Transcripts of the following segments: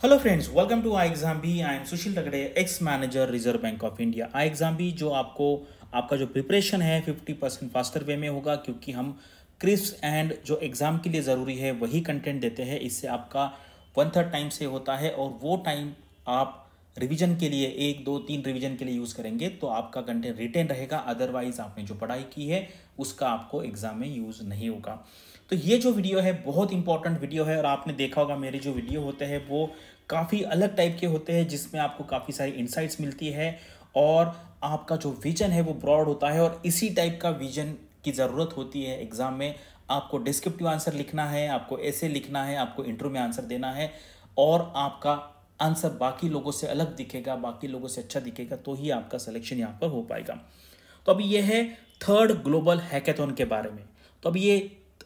Hello friends welcome to I exam B I am Sushil Tagde ex manager Reserve Bank of India I exam B जो आपको, आपका जो preparation है 50 percent faster way में होगा, क्योंकि हम क्रिस्प एंड जो एग्ज़ाम के लिए ज़रूरी है, वही कंटेंट देते हैं। इससे आपका वन थर्ड टाइम से होता है और वो टाइम आप रिवीजन के लिए, एक, दो, तीन रिवीजन के लिए यूज़ करेंगे तो आपका कंटेंट रिटेन रहेगा। अदरवाइज़ आपने जो पढ़ाई की है, उसका आपको एग्ज़ाम में यूज़ नहीं होगा। तो ये जो वीडियो है, बहुत इंपॉर्टेंट वीडियो है और आपने देखा होगा मेरे जो वीडियो होते हैं, वो काफ़ी अलग टाइप के होते हैं, जिसमें आपको काफ़ी सारी इंसाइट्स मिलती है और आपका जो विजन है, वो ब्रॉड होता है और इसी टाइप का विजन की ज़रूरत होती है एग्ज़ाम में। आपको डिस्क्रिप्टिव आंसर लिखना है, आपको ऐसे लिखना है, आपको इंटरव्यू में आंसर देना है और आपका आंसर बाकी लोगों से अलग दिखेगा, बाकी लोगों से अच्छा दिखेगा तो ही आपका सिलेक्शन यहाँ पर हो पाएगा। तो अभी यह है थर्ड ग्लोबल हैकेथॉन के बारे में। तो अभी ये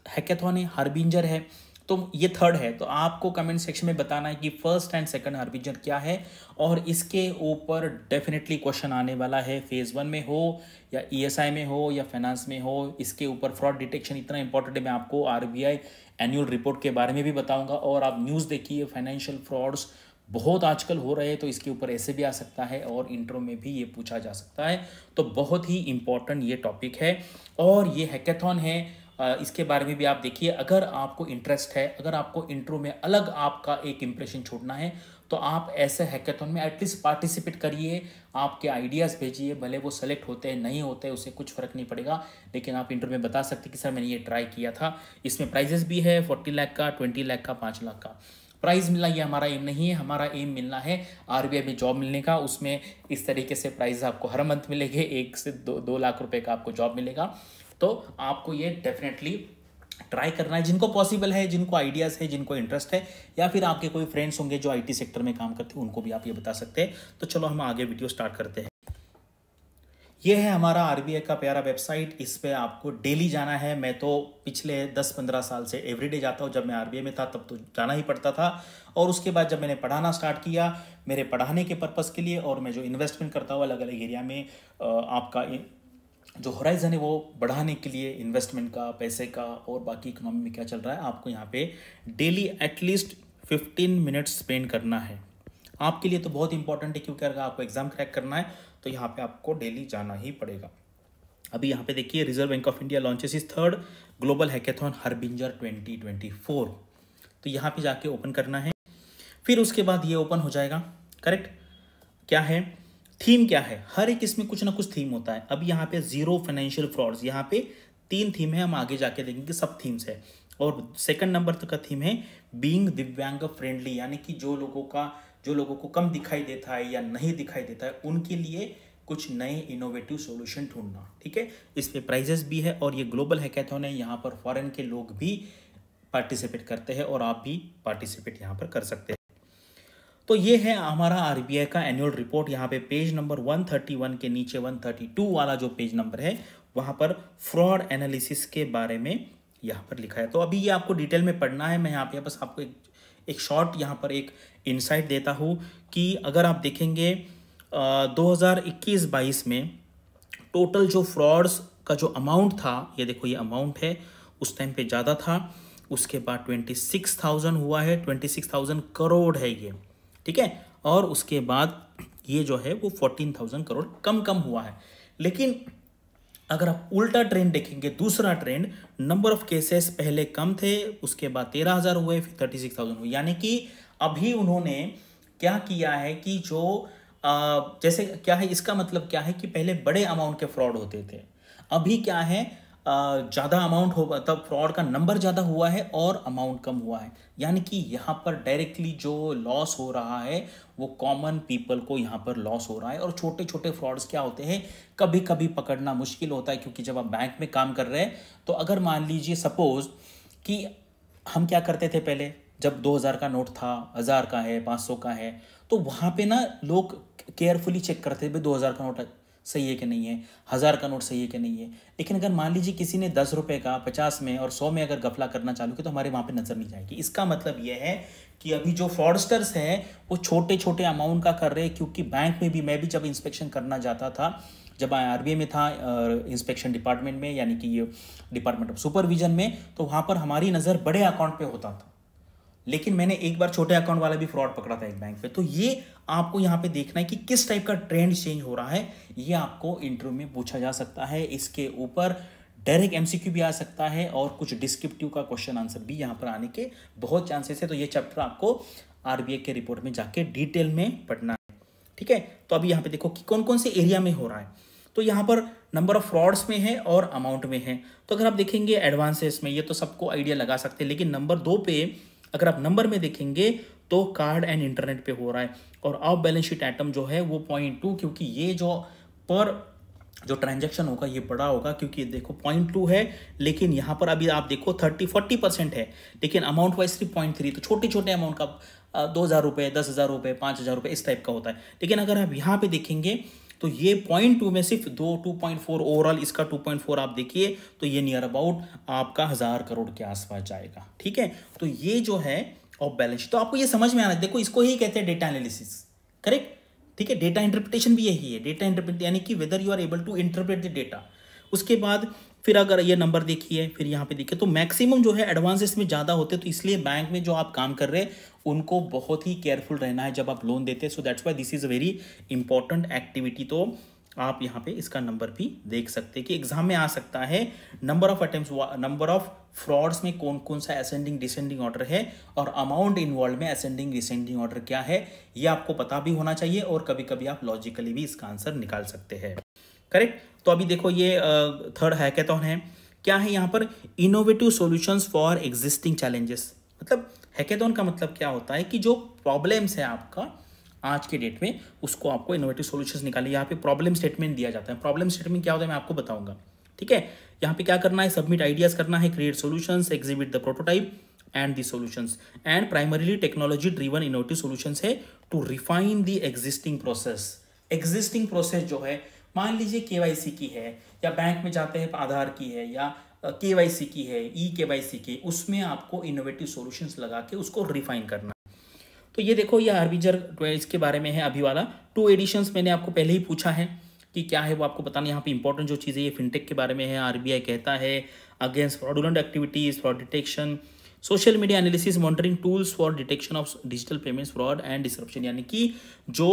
हैकेथॉन है हार्बिंजर है तो ये थर्ड है। तो आपको कमेंट सेक्शन में बताना है कि फ़र्स्ट एंड सेकंड हार्बिंजर क्या है और इसके ऊपर डेफिनेटली क्वेश्चन आने वाला है। फ़ेज़ वन में हो या ईएसआई में हो या फाइनेंस में हो, इसके ऊपर फ्रॉड डिटेक्शन इतना इंपॉर्टेंट है, मैं आपको आरबीआई एनुअल रिपोर्ट के बारे में भी बताऊँगा और आप न्यूज़ देखिए फाइनेंशियल फ्रॉड्स बहुत आजकल हो रहे हैं तो इसके ऊपर ऐसे भी आ सकता है और इंट्रो में भी ये पूछा जा सकता है। तो बहुत ही इंपॉर्टेंट ये टॉपिक है और ये हैकेथॉन है। इसके बारे में भी आप देखिए, अगर आपको इंटरेस्ट है, अगर आपको इंट्रो में अलग आपका एक इम्प्रेशन छोड़ना है तो आप ऐसे हैकेथॉन में एटलीस्ट पार्टिसिपेट करिए, आपके आइडियाज़ भेजिए, भले वो सेलेक्ट होते हैं, नहीं होते उसे कुछ फ़र्क नहीं पड़ेगा, लेकिन आप इंटरव्यू में बता सकते कि, सर, मैंने ये ट्राई किया था। इसमें प्राइजेस भी है फोर्टी लाख का ट्वेंटी लाख का, पाँच लाख का। प्राइज़ मिलना, ये हमारा एम नहीं है, हमारा एम मिलना है आरबीआई में जॉब मिलने का, उसमें इस तरीके से प्राइज़ आपको हर मंथ मिलेंगे, एक से दो दो लाख रुपए का आपको जॉब मिलेगा। तो आपको ये डेफिनेटली ट्राई करना है, जिनको पॉसिबल है, जिनको आइडियाज़ है, जिनको इंटरेस्ट है, या फिर आपके कोई फ्रेंड्स होंगे जो आईटी सेक्टर में काम करते हैं, उनको भी आप ये बता सकते हैं। तो चलो हम आगे वीडियो स्टार्ट करते हैं। ये है हमारा आरबीआई का प्यारा वेबसाइट इस पे आपको डेली जाना है। मैं तो पिछले 10-15 साल से एवरीडे जाता हूँ, जब मैं आरबीआई में था, तब तो जाना ही पड़ता था। और उसके बाद जब मैंने पढ़ाना स्टार्ट किया, मेरे पढ़ाने के पर्पज़ के लिए, और मैं जो इन्वेस्टमेंट करता हूँ अलग अलग एरिया में आपका जो होराइजन है वो बढ़ाने के लिए इन्वेस्टमेंट का, पैसे का और बाकी इकोनॉमी में क्या चल रहा है, आपको यहाँ पे daily at least fifteen minutes spend करना है। आपके लिए तो बहुत इंपॉर्टेंट है क्योंकि अगर आपको एग्ज़ाम क्रैक करना है तो यहाँ पे आपको डेली जाना ही पड़ेगा। अभी यहाँ पे देखिए Reserve Bank of India launches its third global hackathon Harbinger 2024 तो यहाँ पे जाके ओपन करना है। फिर उसके बाद ये ओपन हो जाएगा। करेक्ट क्या है? थीम क्या है? हर एक इसमें कुछ ना कुछ थीम होता है। अब यहाँ पे ज़ीरो फाइनेंशियल फ्रॉड्स यहाँ पे तीन थीम है, हम आगे जाके देखेंगे सब थीम्स है। और सेकंड नंबर तक का थीम है बीइंग दिव्यांग फ्रेंडली यानी कि जो लोगों का, जो लोगों को कम दिखाई देता है या नहीं दिखाई देता है, उनके लिए कुछ नए इनोवेटिव सॉल्यूशन ढूंढना, ठीक है? इस पे प्राइजेस भी है और ये ग्लोबल हैकेथॉन है, यहाँ पर फॉरेन के लोग भी पार्टिसिपेट करते हैं और आप भी पार्टिसिपेट यहाँ पर कर सकते हैं। तो ये है हमारा आरबीआई का एनुअल रिपोर्ट यहाँ पे पेज नंबर 131 के नीचे 132 वाला जो पेज नंबर है, वहाँ पर फ्रॉड एनालिसिस के बारे में यहाँ पर लिखा है। तो अभी ये आपको डिटेल में पढ़ना है, मैं यहाँ पे बस आपको एक एक शॉर्ट यहाँ पर एक इंसाइट देता हूँ कि अगर आप देखेंगे दो हज़ार में टोटल जो फ्रॉड्स का जो अमाउंट था, ये देखो ये अमाउंट है, उस टाइम पे ज़्यादा था, उसके बाद ट्वेंटी सिक्स थाउज़ेंड हुआ है ट्वेंटी सिक्स थाउज़ेंड करोड़ है ये। ठीक है? और उसके बाद ये जो है वो फोर्टीन थाउज़ेंड करोड़ कम कम हुआ है। लेकिन अगर आप उल्टा ट्रेंड देखेंगे दूसरा ट्रेंड नंबर ऑफ़ केसेस पहले कम थे उसके बाद तेरह हज़ार हुए फिर थर्टी सिक्स थाउज़ेंड हुए। यानी कि अभी उन्होंने क्या किया है कि जो आ, जैसे क्या है इसका मतलब क्या है कि पहले बड़े अमाउंट के फ्रॉड होते थे। अभी क्या है ज़्यादा अमाउंट हो तब फ्रॉड का नंबर ज़्यादा हुआ है और अमाउंट कम हुआ है। यानी कि यहाँ पर डायरेक्टली जो लॉस हो रहा है, वो कॉमन पीपल को यहाँ पर लॉस हो रहा है। और छोटे छोटे फ्रॉड्स क्या होते हैं कभी कभी पकड़ना मुश्किल होता है क्योंकि जब आप बैंक में काम कर रहे हैं तो अगर मान लीजिए सपोज़ कि हम क्या करते थे पहले, जब 2000 का नोट था, हज़ार का है 500 का है तो वहाँ पे ना लोग केयरफुली चेक करते थे दो हज़ार का नोट सही है कि नहीं है? हज़ार का नोट सही है कि नहीं है? लेकिन अगर मान लीजिए किसी ने दस रुपये का, पचास में और सौ में अगर गफला करना चालू किया तो हमारे वहाँ पे नज़र नहीं जाएगी। इसका मतलब यह है कि अभी जो फ्रॉडस्टर्स हैं, वो छोटे छोटे अमाउंट का कर रहे हैं, क्योंकि बैंक में भी, मैं भी जब इंस्पेक्शन करना जाता था, जब आर में था इंस्पेक्शन डिपार्टमेंट में, यानी कि ये डिपार्टमेंट ऑफ़ सुपरविजन में तो वहाँ पर हमारी नज़र बड़े अकाउंट पे होता था। लेकिन मैंने एक बार छोटे अकाउंट वाला भी फ्रॉड पकड़ा था एक बैंक पे। तो ये आपको यहाँ पे देखना है कि किस टाइप का ट्रेंड चेंज हो रहा है। ये आपको इंटरव्यू में पूछा जा सकता है। इसके ऊपर डायरेक्ट एमसीक्यू भी आ सकता है और कुछ डिस्क्रिप्टिव का क्वेश्चन आंसर भी यहाँ पर आने के बहुत चांसेस है। तो ये चैप्टर आपको आरबीआई के रिपोर्ट में जाके डिटेल में पढ़ना है। ठीक है? तो अभी यहाँ पे देखो कि कौन कौन से एरिया में हो रहा है। तो यहाँ पर नंबर ऑफ़ फ्रॉड्स में है और अमाउंट में है। तो अगर आप देखेंगे एडवांसेस में, ये तो सबको आइडिया लगा सकते हैं, लेकिन नंबर दो पे अगर आप नंबर में देखेंगे तो कार्ड एंड इंटरनेट पे हो रहा है और ऑफ़ बैलेंस शीट आइटम जो है वो पॉइंट टू क्योंकि ये जो पर जो ट्रांजेक्शन होगा, ये बड़ा होगा, क्योंकि ये देखो पॉइंट टू है, लेकिन यहाँ पर अभी आप देखो थर्टी फोर्टी परसेंट है, लेकिन अमाउंट वाइज सिर्फ़ पॉइंट थ्री तो छोटे छोटे अमाउंट का दो हज़ार रुपये दस हज़ार रुपये पाँच हज़ार रुपये इस टाइप का होता है। लेकिन अगर आप यहाँ पे देखेंगे तो ये पॉइंट टू में सिर्फ़ दो टू पॉइंट फोर ओवरऑल इसका टू पॉइंट फोर आप देखिए तो ये नियर अबाउट आपका हज़ार करोड़ के आसपास जाएगा। ठीक है? तो ये जो है ऑफ़ बैलेंस तो आपको ये समझ में आना, देखो इसको ही कहते हैं डेटा एनालिसिस करेक्ट ठीक है? डेटा इंटरप्रिटेशन भी यही है। डेटा इंटरप्रिट यानी कि whether you are able to interpret the data उसके बाद फिर अगर ये नंबर देखिए, फिर यहाँ पे देखिए तो मैक्सिमम जो है एडवांसेस में ज़्यादा होते तो इसलिए बैंक में जो आप काम कर रहे हैं, उनको बहुत ही केयरफुल रहना है जब आप लोन देते हैं। So that's why this is a very important activity तो आप यहाँ पे इसका नंबर भी देख सकते हैं कि एग्ज़ाम में आ सकता है। Number of attempt number of frauds में कौन कौन सा असेंडिंग डिसेंडिंग ऑर्डर है और अमाउंट इन्वॉल्व में असेंडिंग डिसेंडिंग ऑर्डर क्या है, ये आपको पता भी होना चाहिए और कभी कभी आप लॉजिकली भी इसका आंसर निकाल सकते हैं। करेक्ट तो अभी देखो ये थर्ड हैकेथॉन है। क्या है यहाँ पर? Innovative solutions for existing challenges मतलब हैकेथॉन का मतलब क्या होता है कि जो प्रॉब्लम्स है आपका, आज के डेट में, उसको आपको इनोवेटिव सॉल्यूशंस निकालने यहाँ पे प्रॉब्लम स्टेटमेंट दिया जाता है। प्रॉब्लम स्टेटमेंट क्या होता है मैं आपको बताऊँगा। ठीक है? यहाँ पे क्या करना है? सबमिट आइडियाज़ करना है। Create solutions exhibit the prototype and the solutions and primarily technology driven innovative solutions है to refine the existing process existing process जो है मान लीजिए के की है, या बैंक में जाते हैं आधार की है, या के की है, ई के की, उसमें आपको इनोवेटिव सॉल्यूशंस लगा के उसको रिफाइन करना तो ये देखो, ये आरबीजर इसके बारे में है अभी वाला। टू एडिशंस मैंने आपको पहले ही पूछा है कि क्या है वो आपको बताना। यहाँ पे इंपॉर्टेंट जो चीज़ें, ये फिनटेक के बारे में है आरबीआई कहता है against fraudulent activities for detection social media analysis monitoring tools for detection of digital payments fraud and disruption यानी कि जो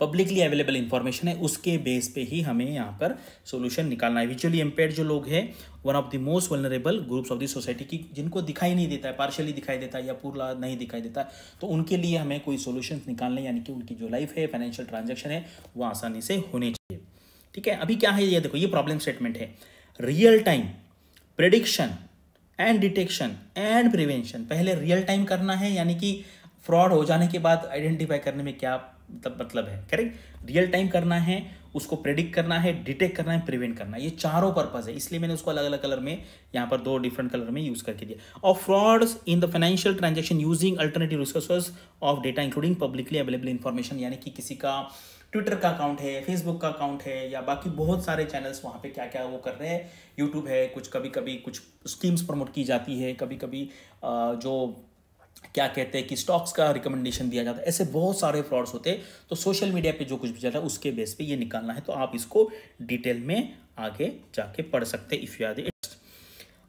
पब्लिकली अवेलेबल इंफॉर्मेशन है, उसके बेस पे ही हमें यहाँ पर सोल्यूशन निकालना है। विजुअली एम्पेयर जो लोग हैं one of the most vulnerable groups of the society की, जिनको दिखाई नहीं देता है पार्शली दिखाई देता है या पूरा नहीं दिखाई देता है तो उनके लिए हमें कोई सोल्यूशन निकालने, यानी कि उनकी जो लाइफ है फाइनेंशियल ट्रांजेक्शन है, वो आसानी से होने चाहिए। ठीक है, अभी क्या है, ये देखो, ये प्रॉब्लम स्टेटमेंट है। Real time prediction and detection and prevention पहले रियल टाइम करना है, यानी कि फ्रॉड हो जाने के बाद आइडेंटिफाई करने में क्या मतलब मतलब है करेक्ट रियल टाइम करना है, उसको प्रेडिक्ट करना है डिटेक्ट करना है प्रिवेंट करना है। ये चारों पर्पज है, इसलिए मैंने उसको अलग अलग कलर में, यहाँ पर दो डिफरेंट कलर में यूज़ करके दिया। और frauds in the financial transaction using alternative resource of data including publicly available information यानी कि किसी का ट्विटर का अकाउंट है फेसबुक का अकाउंट है, या बाकी बहुत सारे चैनल्स वहाँ पे क्या क्या वो कर रहे हैं। यूट्यूब है, कुछ कभी कभी कुछ स्कीम्स प्रमोट की जाती है कभी कभी जो क्या कहते हैं कि स्टॉक्स का रिकमेंडेशन दिया जाता है। ऐसे बहुत सारे फ्रॉड्स होते हैं। तो सोशल मीडिया पे जो कुछ भी चल रहा है, उसके बेस पे ये निकालना है। तो आप इसको डिटेल में आगे जाके पढ़ सकते हैं इफ़ यू आर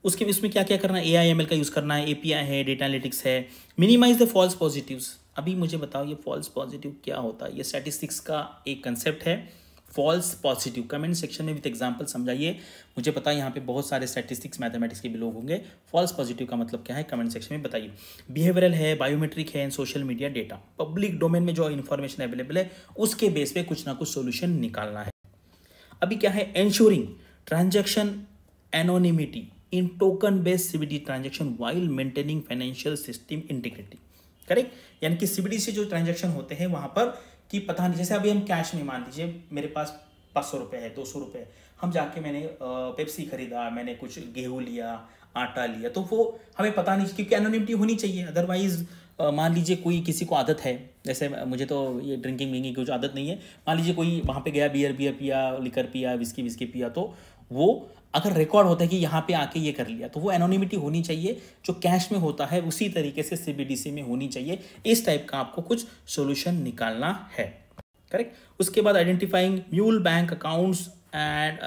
उसके उसमें क्या क्या करना है? ए आई एम एल का यूज़ करना है ए पी आई है डेटा एनालिटिक्स है। मिनिमाइज द फॉल्स पॉजिटिव्स अभी मुझे बताओ, ये फॉल्स पॉजिटिव क्या होता है? ये स्टैटिस्टिक्स का एक कंसेप्ट है। False positive. कमेंट सेक्शन में विद एग्ज़ाम्पल समझाइए। मुझे पता है यहाँ पे बहुत सारे स्टैटिस्टिक्स मैथमेटिक्स के भी लोग होंगे। फॉल्स पॉजिटिव का मतलब क्या है? कमेंट सेक्शन में बताइए। बिहेवियरल है बायोमेट्रिक है social media data public domain में जो इन्फॉर्मेशन अवेलेबल है, उसके बेस पे कुछ ना कुछ सोल्यूशन निकालना है। अभी क्या है? Ensuring transaction anonymity in token based CBD transaction while maintaining financial system integrity correct यानी कि सीबीडी से जो ट्रांजेक्शन होते हैं, वहाँ पर कि पता नहीं, जैसे अभी हम कैश में मान लीजिए, मेरे पास पाँच सौ रुपये है, दो सौ रुपये हम जाके मैंने पेप्सी खरीदा, मैंने कुछ गेहूँ लिया, आटा लिया तो वो हमें पता नहीं क्योंकि एनोनिमिटी होनी चाहिए। अदरवाइज़ मान लीजिए कोई किसी को आदत है, जैसे मुझे तो ये ड्रिंकिंग विंकिंग की कुछ आदत नहीं है। मान लीजिए कोई वहाँ पे गया बियर बियर पिया लिकर पिया विस्की विस्की पिया तो वो अगर रिकॉर्ड होता है कि यहाँ पे आके ये कर लिया तो वो एनोनिमिटी होनी चाहिए, जो कैश में होता है, उसी तरीके से सीबीडीसी में होनी चाहिए। इस टाइप का आपको कुछ सोल्यूशन निकालना है। करेक्ट उसके बाद identifying mule bank accounts and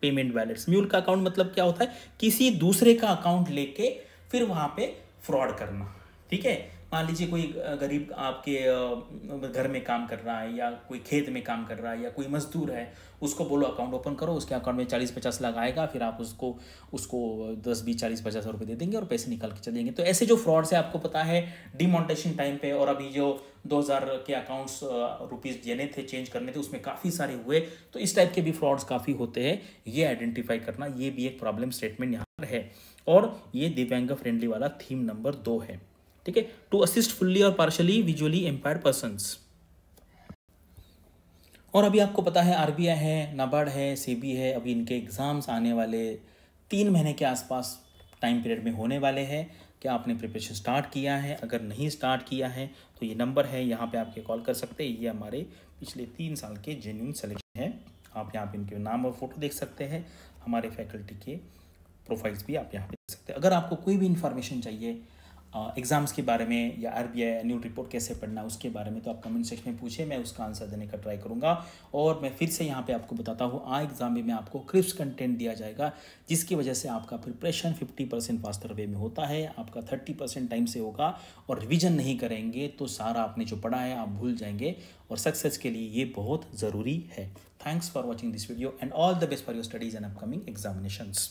payment wallets mule का अकाउंट मतलब क्या होता है? किसी दूसरे का अकाउंट लेके फिर वहाँ पे फ्रॉड करना। ठीक है? मान लीजिए कोई गरीब आपके घर में काम कर रहा है या कोई खेत में काम कर रहा है या कोई मजदूर है, उसको बोलो अकाउंट ओपन करो, उसके अकाउंट में चालीस पचास लाख आएगा, फिर आप उसको उसको दस, बीस, चालीस, पचास रुपये दे देंगे और पैसे निकाल के चलेंगे। तो ऐसे जो फ्रॉड्स है, आपको पता है डिमोनिटेशन टाइम पे और अभी जो 2000 के अकाउंट्स रुपीज़ देने थे, चेंज करने थे, उसमें काफ़ी सारे हुए। तो इस टाइप के भी फ्रॉड्स काफ़ी होते हैं। ये आइडेंटिफाई करना, ये भी एक प्रॉब्लम स्टेटमेंट यहाँ पर है। और ये दिव्यांग फ्रेंडली वाला थीम नंबर दो है। ठीक है टू असिस्ट फुल्ली और पार्शली विजुअली एम्पायर्ड पर्सन और अभी आपको पता है आरबीआई है नाबार्ड है सेबी है, अभी इनके एग्ज़ाम्स आने वाले तीन महीने के आसपास टाइम पीरियड में होने वाले हैं क्या आपने प्रिपरेशन स्टार्ट किया है। अगर नहीं स्टार्ट किया है तो ये नंबर है, यहाँ पे आपके कॉल कर सकते हैं। ये हमारे पिछले तीन साल के जेन्यून सेलेक्शन है। आप यहाँ पे इनके नाम और फ़ोटो देख सकते हैं। हमारे फैकल्टी के प्रोफाइल्स भी आप यहाँ पे देख सकते हैं। अगर आपको कोई भी इन्फॉर्मेशन चाहिए एग्ज़ाम्स के बारे में या R B I annual report कैसे पढ़ना है, उसके बारे में तो आप कमेंट सेक्शन में पूछे मैं उसका आंसर देने का ट्राई करूँगा। और मैं फिर से यहाँ पे आपको बताता हूँ आ एग्ज़ाम में आपको क्रिप्स कंटेंट दिया जाएगा, जिसकी वजह से आपका preparation fifty percent faster way में होता है, आपका थर्टी परसेंट टाइम से होगा, और रिविजन नहीं करेंगे तो सारा आपने जो पढ़ा है, आप भूल जाएँगे, और सक्सेस के लिए ये बहुत ज़रूरी है। Thanks for watching this video and all the best for your studies and upcoming examinations